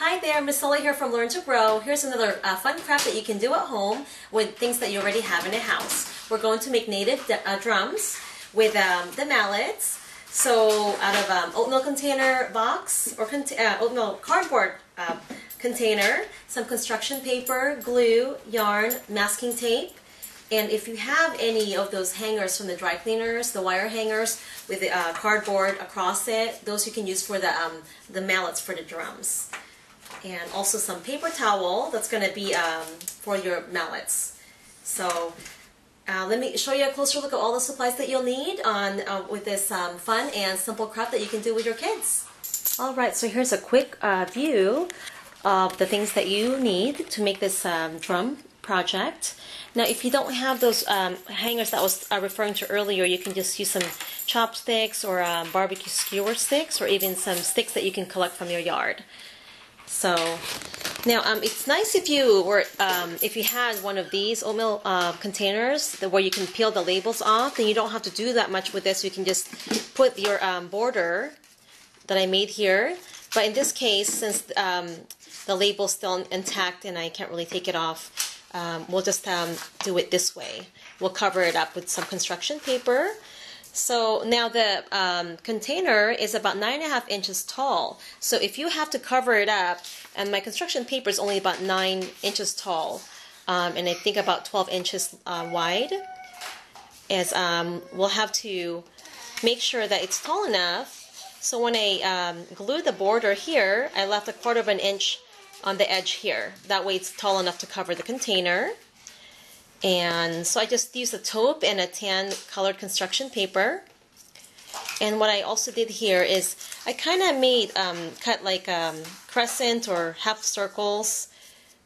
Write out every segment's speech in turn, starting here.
Hi there, Misilla here from Learn to Grow. Here's another uh, fun craft that you can do at home with things that you already have in a house. We're going to make native uh, drums with um, the mallets. So out of um, oatmeal container box or uh, oatmeal cardboard uh, container, some construction paper, glue, yarn, masking tape, and if you have any of those hangers from the dry cleaners, the wire hangers with the uh, cardboard across it, those you can use for the, um, the mallets for the drums. And also some paper towel that's going to be um, for your mallets. So uh, let me show you a closer look at all the supplies that you'll need on uh, with this um, fun and simple craft that you can do with your kids. Alright, so here's a quick uh, view of the things that you need to make this um, drum project. Now, if you don't have those um, hangers that I was uh, referring to earlier, you can just use some chopsticks or um, barbecue skewer sticks or even some sticks that you can collect from your yard. So now um, it's nice if you were um, if you had one of these oatmeal uh, containers where you can peel the labels off, then you don't have to do that much with this. You can just put your um, border that I made here. But in this case, since um, the label's still intact and I can't really take it off, um, we'll just um, do it this way. We'll cover it up with some construction paper. So now the um, container is about nine and a half inches tall. So if you have to cover it up, and my construction paper is only about nine inches tall, um, and I think about 12 inches uh, wide, is um, we'll have to make sure that it's tall enough. So when I um, glue the border here, I left a quarter of an inch on the edge here. That way it's tall enough to cover the container. And so I just used a taupe and a tan colored construction paper. And what I also did here is I kind of made, um, cut like um, crescent or half circles.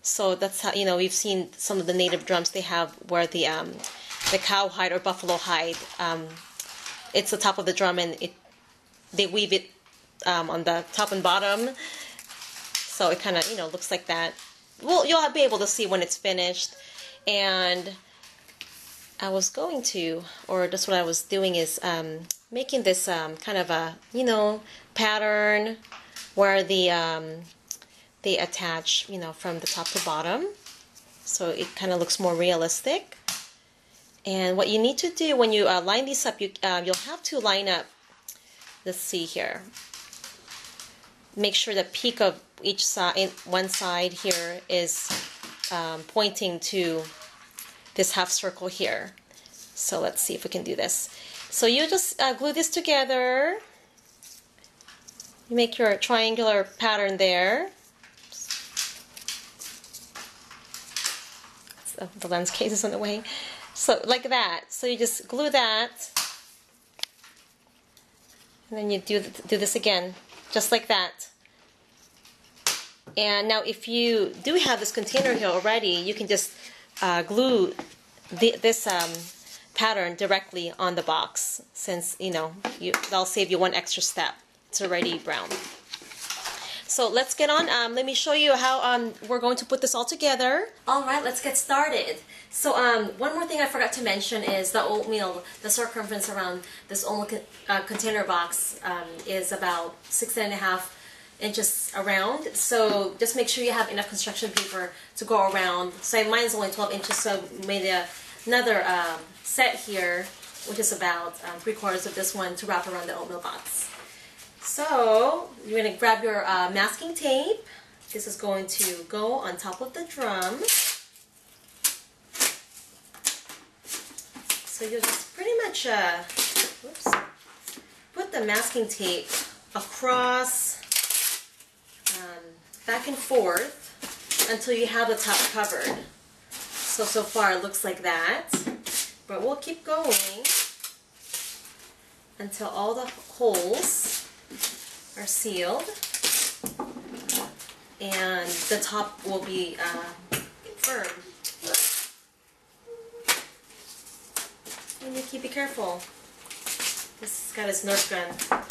So that's how, you know, we've seen some of the native drums they have where the, um, the cowhide or buffalo hide, um, it's the top of the drum and it, they weave it um, on the top and bottom so it kind of, you know, looks like that. Well, you'll be able to see when it's finished. And I was going to, or just what I was doing is um, making this um, kind of a, you know, pattern where the um, they attach, you know, from the top to bottom. So it kind of looks more realistic. And what you need to do when you uh, line these up, you, uh, you'll have to line up, let's see here, make sure the peak of each side, one side here is um, pointing to this half circle here. So let's see if we can do this. So you just uh, glue this together. You make your triangular pattern there. So the lens case is on the way. So like that. So you just glue that. And then you do, do this again, just like that. And now if you do have this container here already, you can just uh, glue the, this um, pattern directly on the box since, you know, you, that'll save you one extra step. It's already brown. So let's get on. Um, let me show you how um, we're going to put this all together. All right, let's get started. So um, one more thing I forgot to mention is the oatmeal, the circumference around this oatmeal uh, container box um, is about six and a half inches around. So just make sure you have enough construction paper to go around. So mine is only 12 inches, so made a, another um, set here, which is about um, three quarters of this one to wrap around the oatmeal box. So you're going to grab your uh, masking tape. This is going to go on top of the drum. So you'll just pretty much uh, whoops, put the masking tape across back and forth until you have the top covered. So, so far it looks like that. But we'll keep going until all the holes are sealed and the top will be uh, firm. And you keep it careful. This has got his Nerf gun.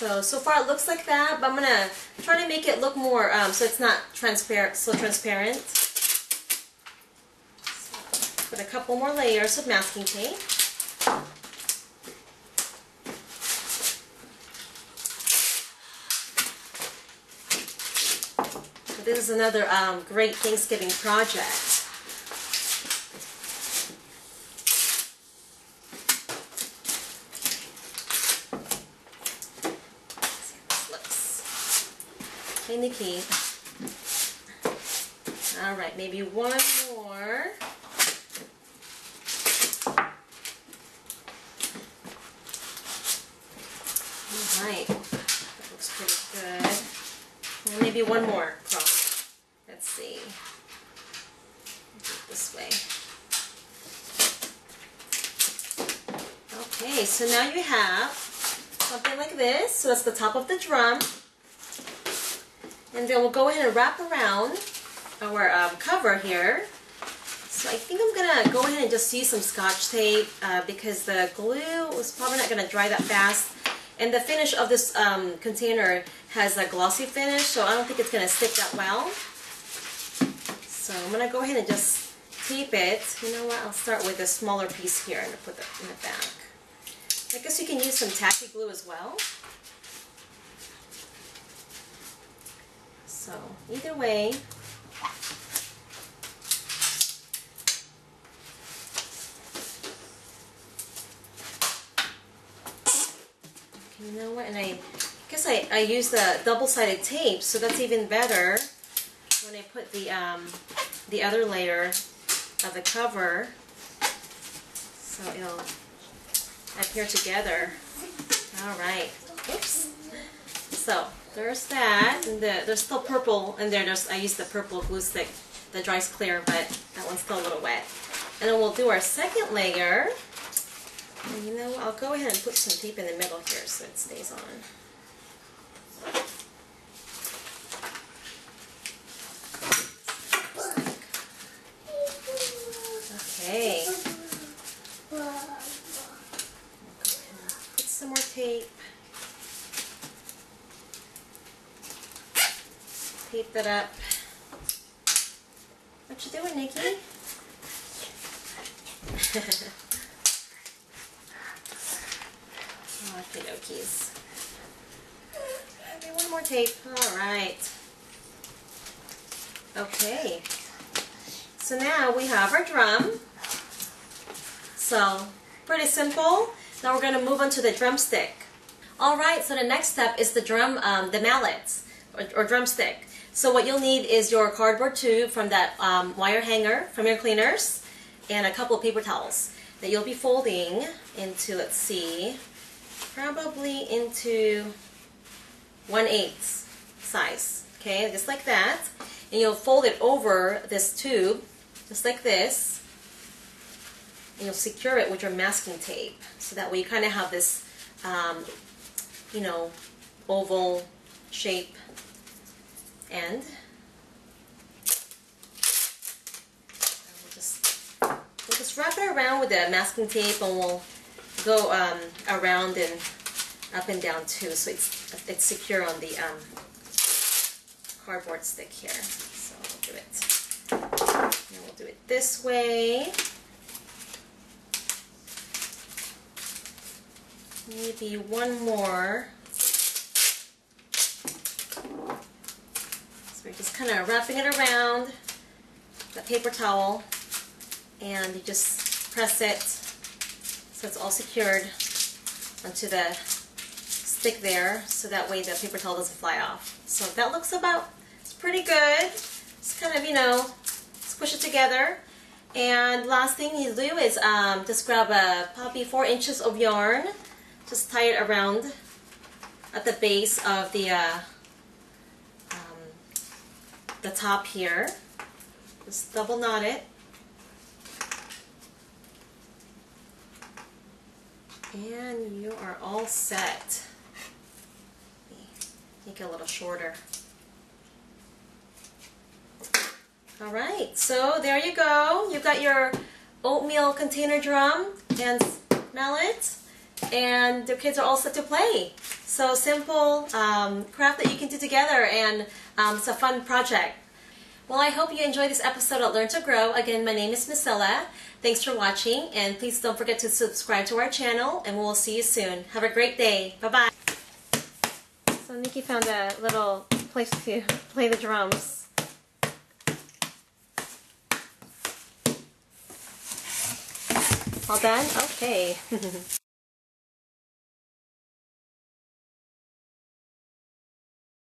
So, so far it looks like that, but I'm going to try to make it look more, um, so it's not transparent, so transparent. Put a couple more layers of masking tape. This is another um, great Thanksgiving project. Hey, Nikki. All right, maybe one more. All right, that looks pretty good. Maybe one more. Let's see. this way. Okay, so now you have something like this. So that's the top of the drum. And then we'll go ahead and wrap around our um, cover here. So I think I'm going to go ahead and just use some scotch tape uh, because the glue is probably not going to dry that fast. And the finish of this um, container has a glossy finish, so I don't think it's going to stick that well. So I'm going to go ahead and just tape it. You know what, I'll start with a smaller piece here and put it in the back. I guess you can use some tacky glue as well. So either way, you know what, and I guess I, I use the double-sided tape, so that's even better when I put the, um, the other layer of the cover, so it'll appear together. All right, oops. So there's that, and the, there's still purple in there. There's I used the purple glue stick that dries clear, but that one's still a little wet. And then we'll do our second layer. And you know, I'll go ahead and put some tape in the middle here so it stays on. Okay. Put some more tape. Tape that up. What you doing, Nikki? oh, Pinocchies. Maybe one more tape. All right. Okay. So now we have our drum. So, pretty simple. Now we're going to move on to the drumstick. Alright, so the next step is the drum, um, the mallets, or, or drumstick. So what you'll need is your cardboard tube from that um, wire hanger from your cleaners and a couple of paper towels that you'll be folding into, let's see, probably into 1 8 size, okay, just like that. And you'll fold it over this tube, just like this, and you'll secure it with your masking tape. So that way you kind of have this, um, you know, oval shape end. We'll just, we'll just wrap it around with the masking tape and we'll go um, around and up and down too so it's, it's secure on the um, cardboard stick here. So we'll do it. And we'll do it this way. Maybe one more. We're just kind of wrapping it around the paper towel and you just press it so it's all secured onto the stick there so that way the paper towel doesn't fly off. So that looks about, it's pretty good. Just kind of, you know, squish it together. And last thing you do is um, just grab a probably four inches of yarn, just tie it around at the base of the uh, the top here. Just double knot it. And you are all set. Make it a little shorter. Alright, so there you go. You've got your oatmeal container drum and mallet and the kids are all set to play. So simple um, craft that you can do together and um, it's a fun project. Well, I hope you enjoyed this episode of Learn to Grow. Again, my name is Misilla. Thanks for watching, and please don't forget to subscribe to our channel, and we'll see you soon. Have a great day. Bye-bye. So Nikki found a little place to play the drums. All done? Okay.